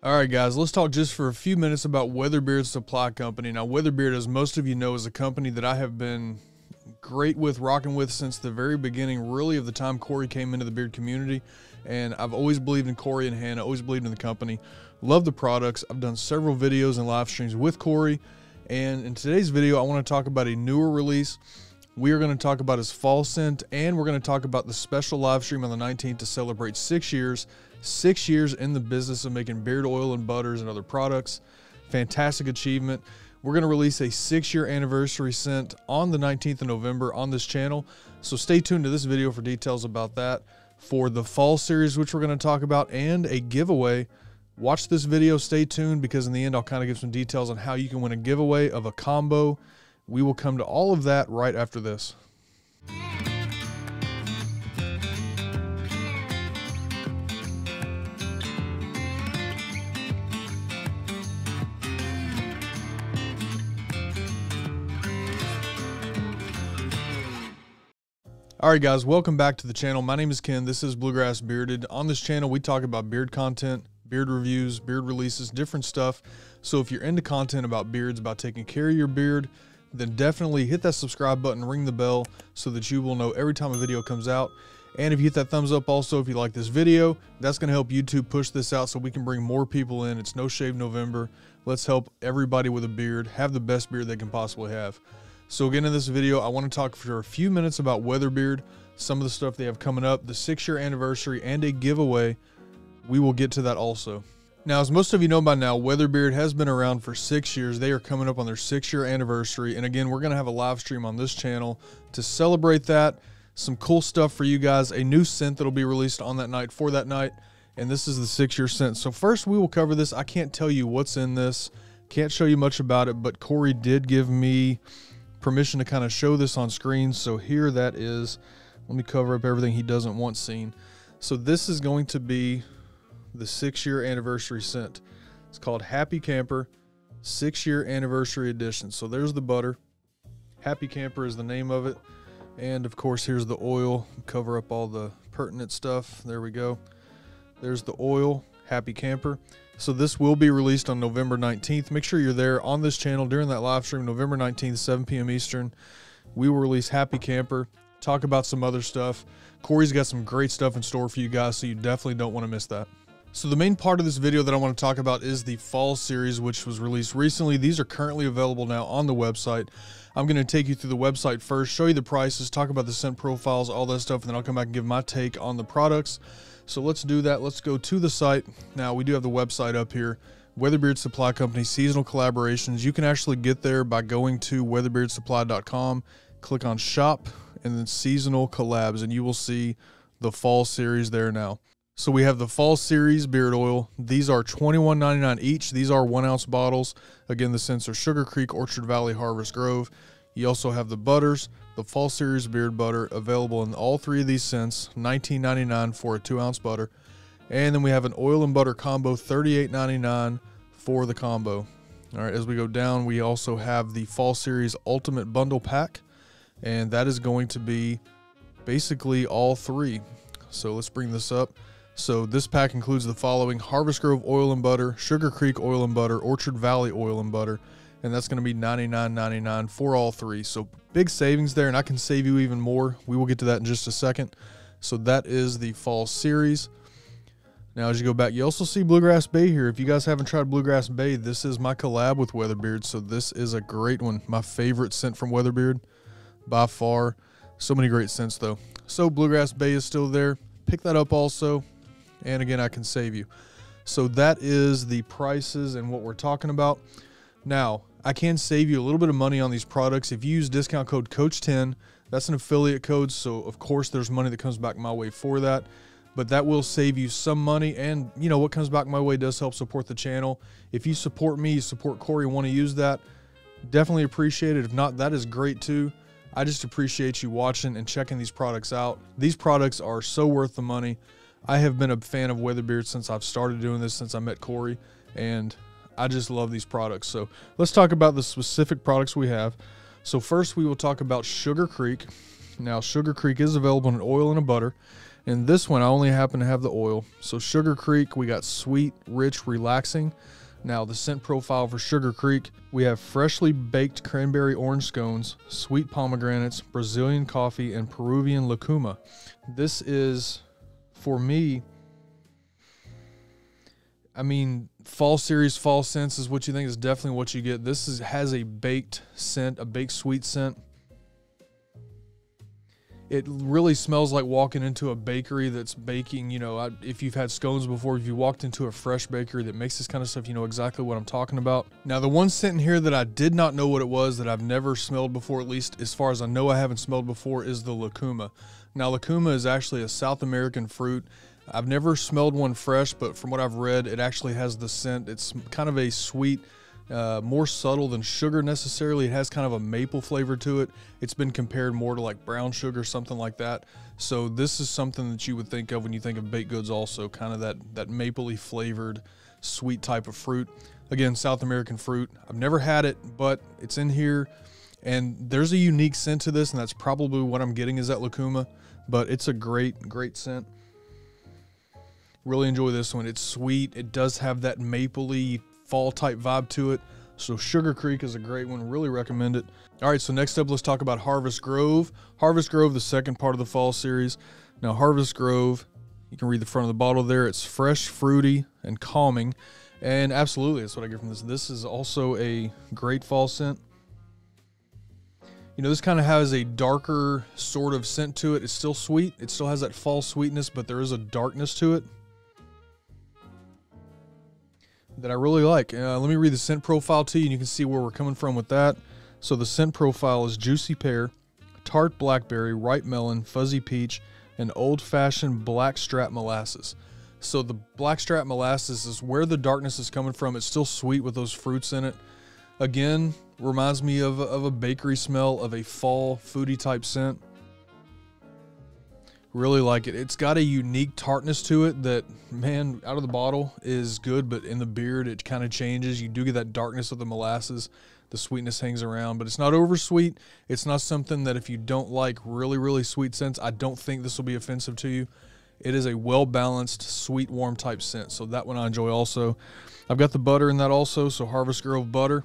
All right, guys, let's talk just for a few minutes about Weatherbeard Supply Company. Now, Weatherbeard, as most of you know, is a company that I have been great with, rocking with since the very beginning, really, of the time Cory came into the beard community. And I've always believed in Cory and Hannah, always believed in the company, love the products. I've done several videos and live streams with Cory. And in today's video, I want to talk about a newer release. We are going to talk about his fall scent, and we're going to talk about the special live stream on the 19th to celebrate six years Six years in the business of making beard oil and butters and other products. Fantastic achievement. We're going to release a six year anniversary scent on the 19th of November on this channel. So stay tuned to this video for details about that. For the fall series, which we're going to talk about, and a giveaway. Watch this video, stay tuned because in the end, I'll kind of give some details on how you can win a giveaway of a combo. We will come to all of that right after this. All right, guys, welcome back to the channel. My name is Ken. This is Bluegrass Bearded. On this channel, we talk about beard content, beard reviews, beard releases, different stuff. So if you're into content about beards, about taking care of your beard, then definitely hit that subscribe button, ring the bell so that you will know every time a video comes out. And if you hit that thumbs up also, if you like this video, that's going to help YouTube push this out so we can bring more people in. It's No Shave November. Let's help everybody with a beard have the best beard they can possibly have. So again, in this video, I want to talk for a few minutes about Weatherbeard, some of the stuff they have coming up, the six year anniversary, and a giveaway. We will get to that also. Now, as most of you know by now, Weatherbeard has been around for six years. They are coming up on their six year anniversary. And again, we're going to have a live stream on this channel to celebrate that. Some cool stuff for you guys, a new scent that'll be released on that night for that night. And this is the six year scent. So, first, we will cover this. I can't tell you what's in this, can't show you much about it, but Cory did give me permission to kind of show this on screen. So here that is. Let me cover up everything he doesn't want seen. So this is going to be the six year anniversary scent. It's called Happy Camper six year anniversary edition. So there's the butter. Happy Camper is the name of it. And of course, here's the oil. Cover up all the pertinent stuff. There we go. There's the oil. Happy Camper. So this will be released on November 19th. Make sure you're there on this channel during that live stream, November 19th, 7 p.m. Eastern. We will release Happy Camper, talk about some other stuff. Cory's got some great stuff in store for you guys, so you definitely don't want to miss that. So the main part of this video that I want to talk about is the fall series, which was released recently. These are currently available now on the website. I'm going to take you through the website first, show you the prices, talk about the scent profiles, all that stuff, and then I'll come back and give my take on the products. So let's do that. Let's go to the site. Now, we do have the website up here. Weatherbeard Supply Company seasonal collaborations. You can actually get there by going to weatherbeardsupply.com, click on shop, and then seasonal collabs, and you will see the fall series there now. So we have the fall series beard oil. These are $21.99 each. These are one ounce bottles. Again, the scents are Sugar Creek, Orchard Valley, Harvest Grove. You also have the butters, the Fall Series Beard Butter, available in all three of these scents, $19.99 for a two ounce butter. And then we have an oil and butter combo, $38.99 for the combo. All right, as we go down, we also have the Fall Series Ultimate Bundle Pack, and that is going to be basically all three. So let's bring this up. So this pack includes the following Harvest Grove oil and butter, Sugar Creek oil and butter, Orchard Valley oil and butter, and that's going to be $99.99 for all three. So big savings there, and I can save you even more. We will get to that in just a second. So that is the fall series. Now, as you go back, you also see Bluegrass Bay here. If you guys haven't tried Bluegrass Bay, this is my collab with Weatherbeard. So this is a great one. My favorite scent from Weatherbeard by far. So many great scents though. So Bluegrass Bay is still there. Pick that up also. And again, I can save you. So that is the prices and what we're talking about. Now, I can save you a little bit of money on these products if you use discount code Coach10. That's an affiliate code, so of course there's money that comes back my way for that. But that will save you some money, and you know what comes back my way does help support the channel. If you support me, support Cory, want to use that, definitely appreciate it. If not, that is great too. I just appreciate you watching and checking these products out. These products are so worth the money. I have been a fan of Weatherbeard since I've started doing this, since I met Cory, and I just love these products. So let's talk about the specific products we have. So first we will talk about Sugar Creek. Now Sugar Creek is available in oil and a butter. And this one, I only happen to have the oil. So Sugar Creek, we got sweet, rich, relaxing. Now, the scent profile for Sugar Creek, we have freshly baked cranberry orange scones, sweet pomegranates, Brazilian coffee, and Peruvian lucuma. This is, for me, I mean, fall series, fall scents is what you think is definitely what you get. This is, has a baked scent, a baked sweet scent it really smells like walking into a bakery that's baking. You know, if you've had scones before, if you walked into a fresh bakery that makes this kind of stuff, you know exactly what I'm talking about. Now, the one scent in here that I did not know what it was that I've never smelled before, at least as far as I know I haven't smelled before, is the lucuma. Now, lucuma is actually a South American fruit. I've never smelled one fresh, but from what I've read, it actually has the scent. It's kind of a sweet, uh, more subtle than sugar necessarily. It has kind of a maple flavor to it. It's been compared more to like brown sugar, something like that. So this is something that you would think of when you think of baked goods. Also, kind of that that mapley flavored, sweet type of fruit. Again, South American fruit. I've never had it, but it's in here, and there's a unique scent to this, and that's probably what I'm getting is that lucuma. But it's a great, great scent. Really enjoy this one. It's sweet. It does have that mapley fall type vibe to it. So Sugar Creek is a great one. Really recommend it. All right, so next up, let's talk about Harvest Grove. Harvest Grove, the second part of the fall series. Now, Harvest Grove, you can read the front of the bottle there. It's fresh, fruity, and calming. And absolutely, that's what I get from this. This is also a great fall scent. You know, this kind of has a darker sort of scent to it. It's still sweet. It still has that fall sweetness, but there is a darkness to it that I really like. Uh, let me read the scent profile to you, and you can see where we're coming from with that. So the scent profile is juicy pear, tart blackberry, ripe melon, fuzzy peach, and old-fashioned blackstrap molasses. So the blackstrap molasses is where the darkness is coming from. It's still sweet with those fruits in it. Again, reminds me of, of a bakery smell of a fall foodie type scent. Really like it. It's got a unique tartness to it that, man, out of the bottle is good, but in the beard it kind of changes. You do get that darkness of the molasses. The sweetness hangs around, but it's not oversweet. It's not something that if you don't like really, really sweet scents, I don't think this will be offensive to you. It is a well balanced, sweet, warm type scent. So that one I enjoy also. I've got the butter in that also. So Harvest Grove butter.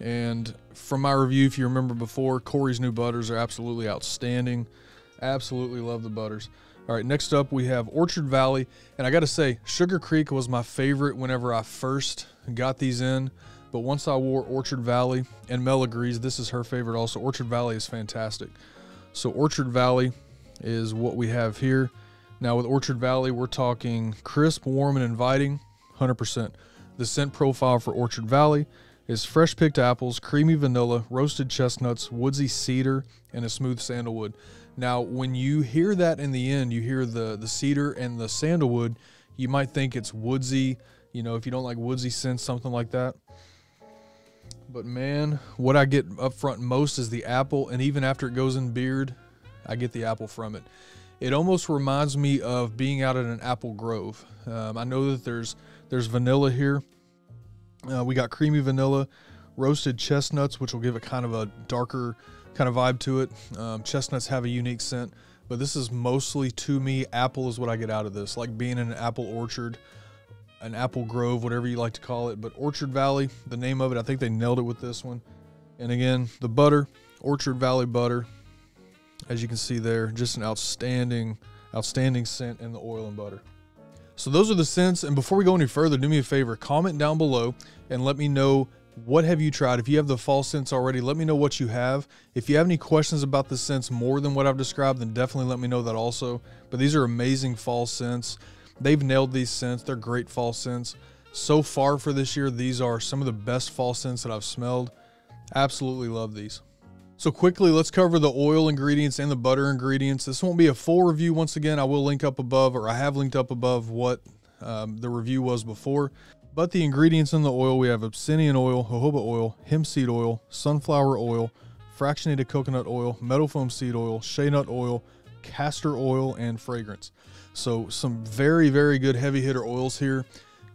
And from my review, if you remember before, Cory's new butters are absolutely outstanding. Absolutely love the butters. All right, next up we have Orchard Valley. And I got to say, Sugar Creek was my favorite whenever I first got these in. But once I wore Orchard Valley, and Mel agrees, this is her favorite also. Orchard Valley is fantastic. So, Orchard Valley is what we have here. Now, with Orchard Valley, we're talking crisp, warm, and inviting, 100%. The scent profile for Orchard Valley is fresh picked apples, creamy vanilla, roasted chestnuts, woodsy cedar, and a smooth sandalwood. Now, when you hear that in the end, you hear the the cedar and the sandalwood, you might think it's woodsy. You know, if you don't like woodsy scents, something like that. But man, what I get up front most is the apple, and even after it goes in beard, I get the apple from it. It almost reminds me of being out at an apple grove. Um, I know that there's there's vanilla here. Uh, we got creamy vanilla, roasted chestnuts, which will give it kind of a darker kind of vibe to it. Um, chestnuts have a unique scent, but this is mostly to me apple is what I get out of this, like being in an apple orchard, an apple grove, whatever you like to call it. But Orchard Valley, the name of it, I think they nailed it with this one. And again, the butter, Orchard Valley butter, as you can see there, just an outstanding, outstanding scent in the oil and butter. So those are the scents. And before we go any further, do me a favor, comment down below and let me know what have you tried? If you have the fall scents already, let me know what you have. If you have any questions about the scents more than what I've described, then definitely let me know that also. But these are amazing fall scents. They've nailed these scents. They're great fall scents. So far for this year, these are some of the best fall scents that I've smelled. Absolutely love these. So quickly, let's cover the oil ingredients and the butter ingredients. This won't be a full review. Once again, I will link up above, or I have linked up above what um, the review was before. But the ingredients in the oil we have Abyssinian oil, jojoba oil, hemp seed oil, sunflower oil, fractionated coconut oil, meadow foam seed oil, shea nut oil, castor oil, and fragrance. So, some very, very good heavy hitter oils here.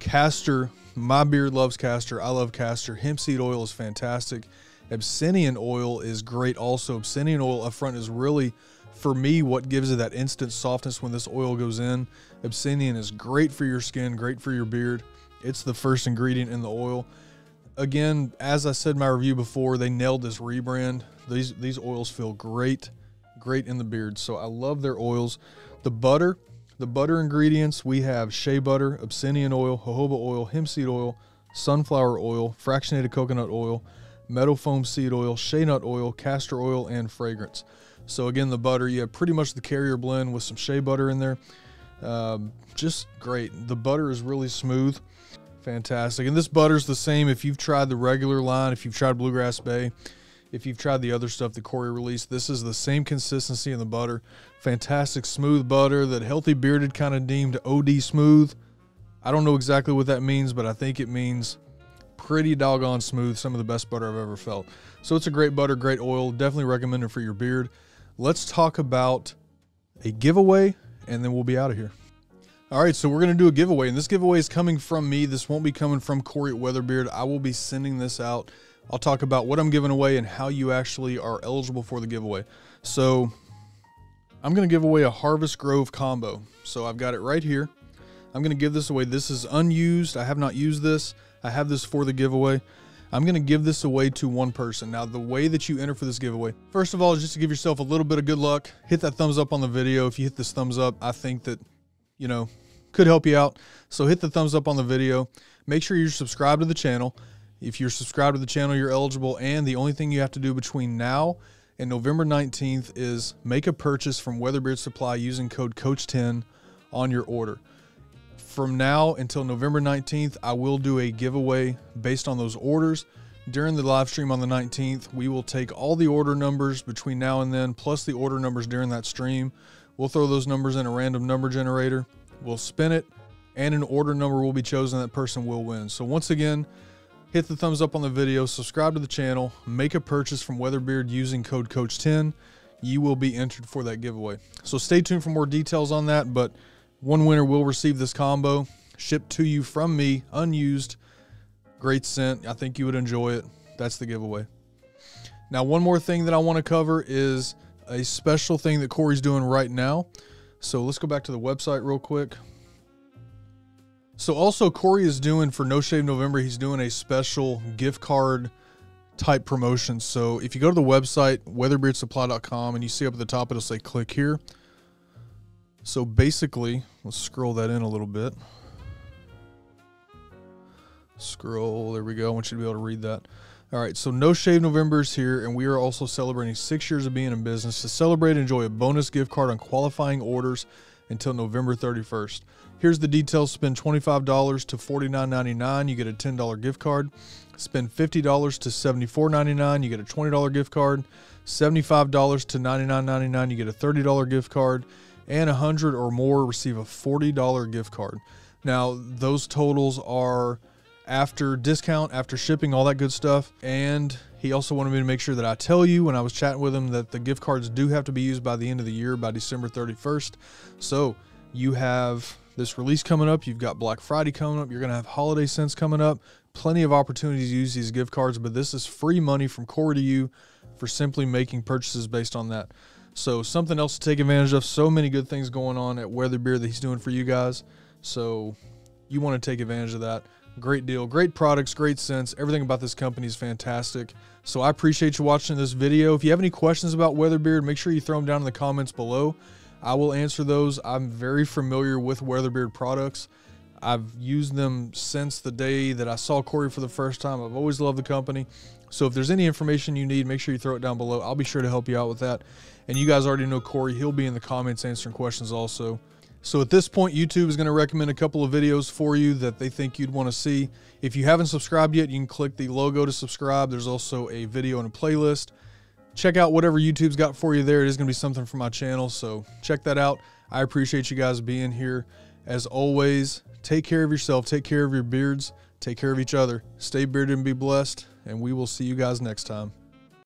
Castor, my beard loves castor. I love castor. Hemp seed oil is fantastic. Abyssinian oil is great also. Abyssinian oil up front is really for me, what gives it that instant softness when this oil goes in. Abyssinian is great for your skin, great for your beard. It's the first ingredient in the oil. Again, as I said in my review before, they nailed this rebrand. These these oils feel great, great in the beard. So I love their oils. The butter, the butter ingredients, we have shea butter, Abyssinian oil, jojoba oil, hemp seed oil, sunflower oil, fractionated coconut oil, meadow foam seed oil, shea nut oil, castor oil, and fragrance. So again, the butter, you have pretty much the carrier blend with some shea butter in there. Um, just great. The butter is really smooth. Fantastic. And this butter's the same if you've tried the regular line, if you've tried Bluegrass Bay, if you've tried the other stuff that Cory released, this is the same consistency in the butter. Fantastic smooth butter that Healthy Bearded kind of deemed OD smooth. I don't know exactly what that means, but I think it means pretty doggone smooth. Some of the best butter I've ever felt. So it's a great butter, great oil. Definitely recommend it for your beard let's talk about a giveaway and then we'll be out of here. All right, so we're going to do a giveaway, and this giveaway is coming from me. This won't be coming from Cory at Weatherbeard. I will be sending this out. I'll talk about what I'm giving away and how you actually are eligible for the giveaway. So I'm going to give away a Harvest Grove combo. So I've got it right here. I'm going to give this away. This is unused. I have not used this. I have this for the giveaway. I'm going to give this away to one person. Now, the way that you enter for this giveaway, first of all, is just to give yourself a little bit of good luck. Hit that thumbs up on the video. If you hit this thumbs up, I think that, you know, could help you out. So hit the thumbs up on the video. Make sure you're subscribed to the channel. If you're subscribed to the channel, you're eligible. And the only thing you have to do between now and November 19th is make a purchase from Weatherbeard Supply using code COACH10 on your order from now until November 19th, I will do a giveaway based on those orders. During the live stream on the 19th, we will take all the order numbers between now and then, plus the order numbers during that stream. We'll throw those numbers in a random number generator. We'll spin it, and an order number will be chosen. That person will win. So, once again, hit the thumbs up on the video, subscribe to the channel, make a purchase from Weatherbeard using code COACH10. You will be entered for that giveaway. So, stay tuned for more details on that. But one winner will receive this combo shipped to you from me, unused. Great scent. I think you would enjoy it. That's the giveaway. Now, one more thing that I want to cover is a special thing that Cory's doing right now. So let's go back to the website real quick. So also Cory is doing for No Shave November, he's doing a special gift card type promotion. So if you go to the website, weatherbeardsupply.com, and you see up at the top, it'll say click here. So basically, let's scroll that in a little bit. Scroll, there we go. I want you to be able to read that. All right, so No Shave November is here, and we are also celebrating six years of being in business. To celebrate, enjoy a bonus gift card on qualifying orders until November 31st. Here's the details spend $25 to $49.99, you get a $10 gift card. Spend $50 to $74.99, you get a $20 gift card. $75 to $99.99, you get a $30 gift card and 100 or more receive a $40 gift card. Now, those totals are after discount, after shipping, all that good stuff. And he also wanted me to make sure that I tell you when I was chatting with him that the gift cards do have to be used by the end of the year, by December 31st. So you have this release coming up. You've got Black Friday coming up. You're going to have holiday scents coming up. Plenty of opportunities to use these gift cards, but this is free money from Cory to you for simply making purchases based on that. So something else to take advantage of. So many good things going on at Weatherbeard that he's doing for you guys. So you want to take advantage of that. Great deal, great products, great scents. Everything about this company is fantastic. So I appreciate you watching this video. If you have any questions about Weatherbeard, make sure you throw them down in the comments below. I will answer those. I'm very familiar with Weatherbeard products. I've used them since the day that I saw Cory for the first time. I've always loved the company. So if there's any information you need, make sure you throw it down below. I'll be sure to help you out with that. And you guys already know Cory. He'll be in the comments answering questions also. So at this point, YouTube is going to recommend a couple of videos for you that they think you'd want to see. If you haven't subscribed yet, you can click the logo to subscribe. There's also a video and a playlist. Check out whatever YouTube's got for you there. It is going to be something from my channel, so check that out. I appreciate you guys being here. As always, take care of yourself, take care of your beards, take care of each other. Stay bearded and be blessed, and we will see you guys next time.